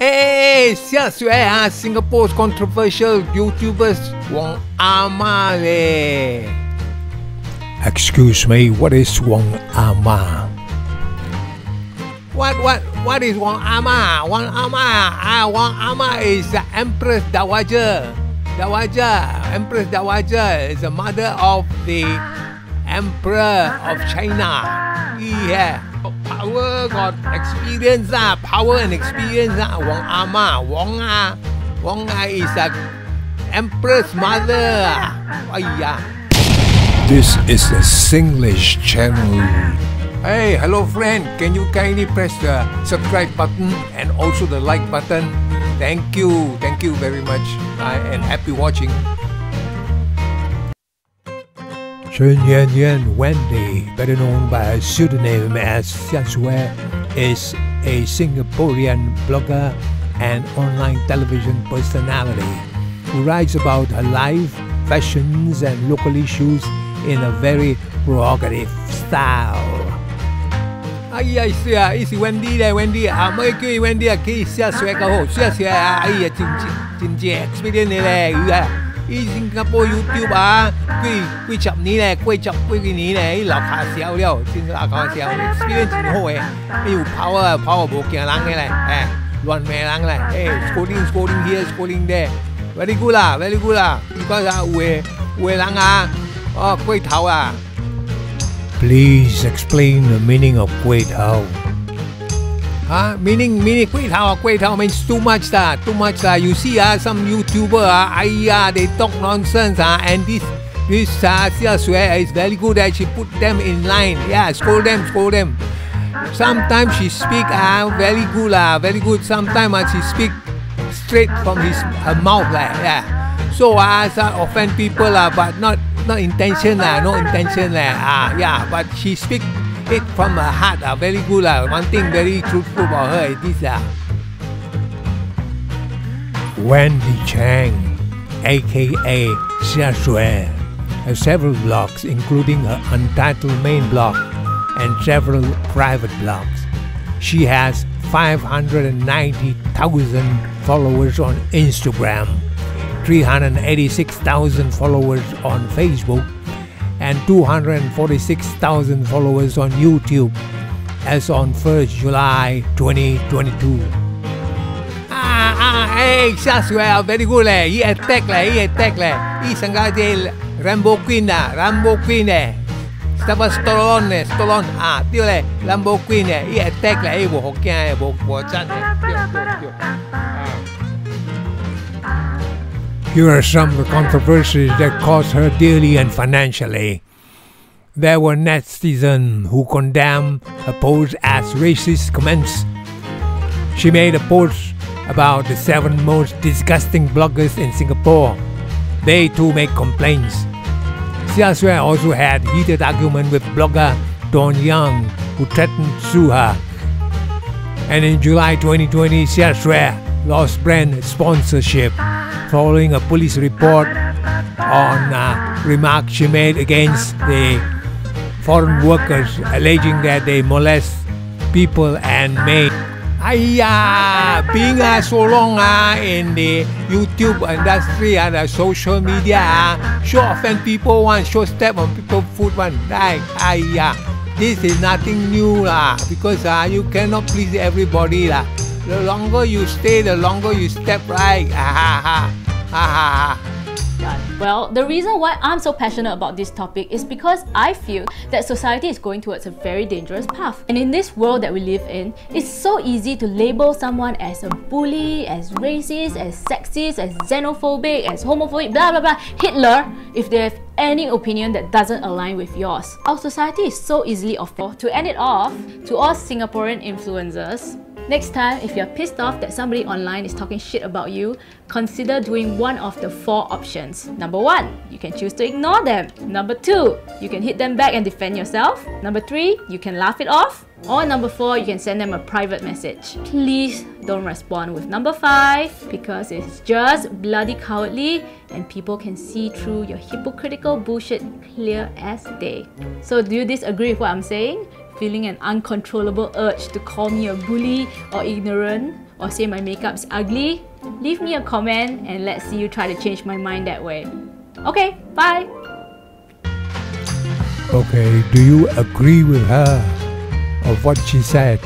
Hey, 下雪啊！Singapore's controversial YouTubers 王阿妈嘞。Excuse me, what is Wang Ama? What what what is Wang Ama? Wang Ama ah Wang Ama is the Empress Dowager. Dowager, Empress Dowager is the mother of the Emperor of China. Yeah. Power got experience lah, power and experience lah. Wang Ama, Wang Ah, Wang Ah is a Empress mother. Yeah. This is a Singlish channel. Hey, hello friend. Can you kindly press the subscribe button and also the like button? Thank you. Thank you very much. Uh, and happy watching. Chen Yan Wendy, better known by a pseudonym as Xia Xue, is a Singaporean blogger and online television personality who writes about her life, fashions, and local issues in a very provocative style. Ai ai sia, isi Wendy le Wendy à mới kêu Wendy kêu xia xue cái hồ xia xia à ai à chính chính chính experience lẹ ừ à ý Singapore YouTube à quy quy chập ní lẹ quy chập quy cái ní lẹ ý lọc hạ xéo liao chính là có xéo experience 真好诶，要 power power 冇惊人嘅咧，诶乱咩人咧，诶 scolding scolding here scolding there。very good 啦，very good 啦，唔该啊，有嘅有嘅人啊，哦，龟头啊。 Please explain the meaning of Kuei Tao. Meaning, meaning, Kuei Tao, Kuei Tao means too much lah, too much lah. You see ah, some YouTuber ah, ayah, they talk nonsense ah, and this, this Xia Xue is very good that she put them in line. Yeah, scold them, scold them. Sometimes she speak ah, very good lah, very good. Sometimes ah, she speak straight from his her mouth Like, yeah. So uh, offend people lah, but not not intention lah, no intention. Ah, yeah, but she speak it from her heart ah, very good lah. One thing very truthful about her is this lah. Wendy Cheng, aka Xia Xue, has several blogs, including her untitled main blog and several private blogs. She has 590,000 followers on Instagram, 386,000 followers on Facebook, and 246,000 followers on YouTube as on 1st July 2022. Ah, ah, hey, ah, very good leh. He attack leh, he attack leh. He sengaja Rambo Queen lah, Rambo Queen eh. Siapa Stallone eh, Stallone ah, tiêu leh, Rambo Queen eh. He attack leh, he bo Hokkien eh, bo bo chan eh. Here are some of the controversies that cost her dearly and financially. There were netizens who condemned her post as racist comments. She made a post about the seven most disgusting bloggers in Singapore. They too make complaints. Xia Xue also had heated argument with blogger Dawn Yang, who threatened to sue her. And in July 2020, Xia Xue lost brand sponsorship following a police report on uh, remarks she made against the foreign workers, alleging that they molest people and made. Ayah, being uh, so long uh, in the YouTube industry and uh, the social media, uh, offend people one, show step on people foot one. Right? Ayah, this is nothing new lah. Because uh, you cannot please everybody lah. The longer you stay, the longer you step right. Ha ha ha ha ha. ha. Well, the reason why I'm so passionate about this topic is because I feel that society is going towards a very dangerous path. And in this world that we live in, it's so easy to label someone as a bully, as racist, as sexist, as xenophobic, as homophobic, blah blah blah, Hitler, if they have any opinion that doesn't align with yours. Our society is so easily offended. To end it off, to all Singaporean influencers, Next time, if you're pissed off that somebody online is talking shit about you, consider doing one of the four options. Number one, you can choose to ignore them. Number two, you can hit them back and defend yourself. Number three, you can laugh it off. Or number four, you can send them a private message. Please don't respond with number five because it's just bloody cowardly and people can see through your hypocritical bullshit clear as day. So, do you disagree with what I'm saying? feeling an uncontrollable urge to call me a bully or ignorant or say my makeup's ugly, leave me a comment and let's see you try to change my mind that way. Okay, bye! Okay, do you agree with her of what she said?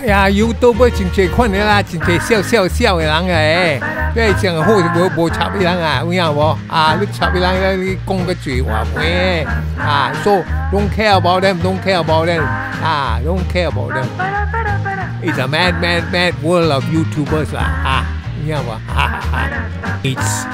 哎呀，YouTube 真侪款的啦，真侪笑笑笑的人诶， 你上好无无插别人啊，有影无？啊，你插别人，你讲个嘴话咩？啊，so don't care about them, don't care about them, 啊，don't care about them. It's a mad, mad, mad world of YouTubers 啦，啊，有影无？哈哈哈，it's